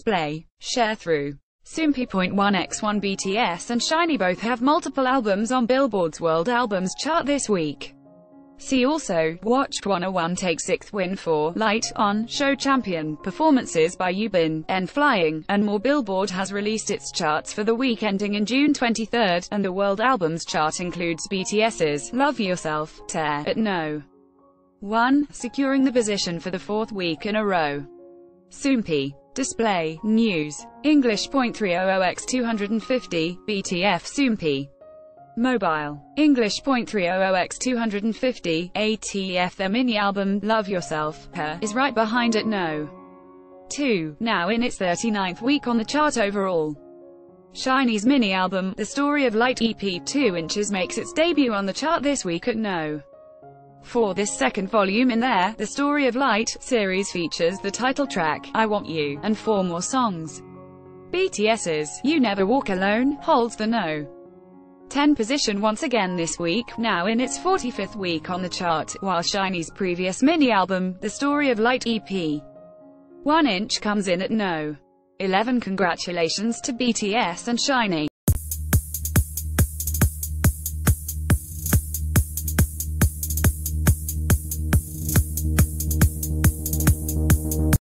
display, Sharethrough. Soompi.1x1 BTS and SHINee both have multiple albums on Billboard's World Albums chart this week. See also, Watched 101 take sixth win for Light on Show Champion, performances by Yubin, and Flying, and more. Billboard has released its charts for the week ending in June 23, and the World Albums chart includes BTS's Love Yourself, Tear, at No. 1, securing the position for the fourth week in a row. Soompi. Display, News, English .300x 250, BTF Soompi. Mobile. English .300x 250, ATF Their mini-album, Love Yourself, Her, is right behind it No. 2, now in its 39th week on the chart overall. SHINee's mini-album, The Story of Light EP 2 Inches makes its debut on the chart this week at No. 4 This second volume in their The Story of Light series features the title track, I Want You, and four more songs. BTS's You Never Walk Alone holds the No. 10 position once again this week, now in its 45th week on the chart, while SHINee's previous mini-album, The Story of Light EP 1 Inch comes in at no. 11 Congratulations to BTS and SHINee.